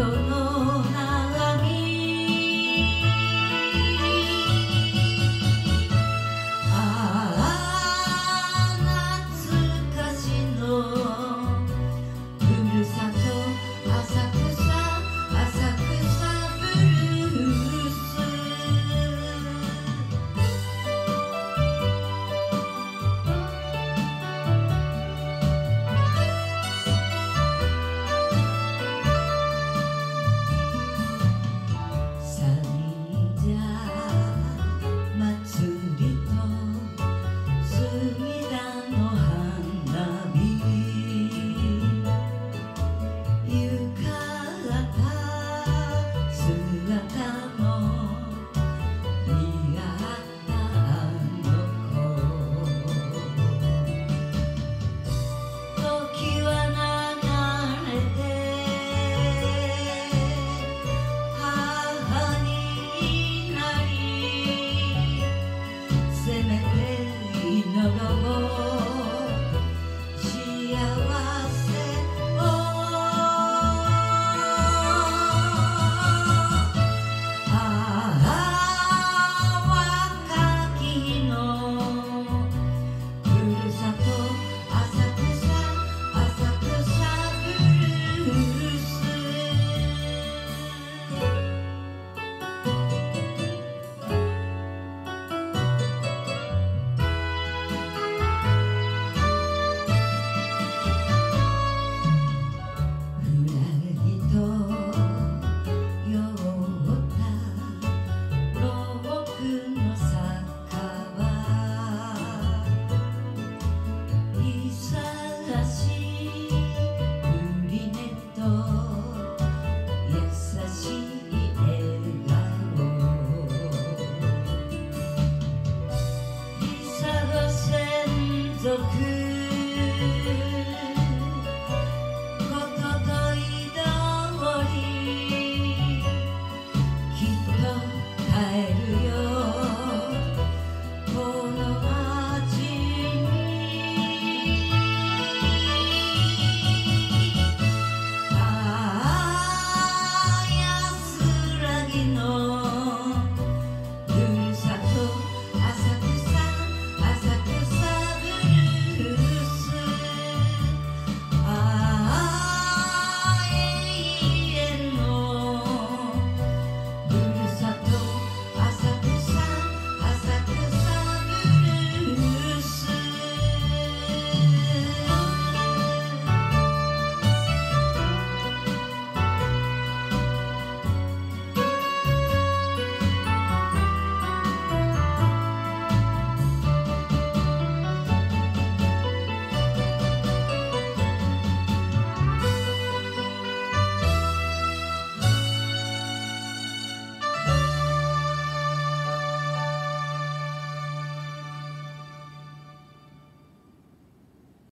So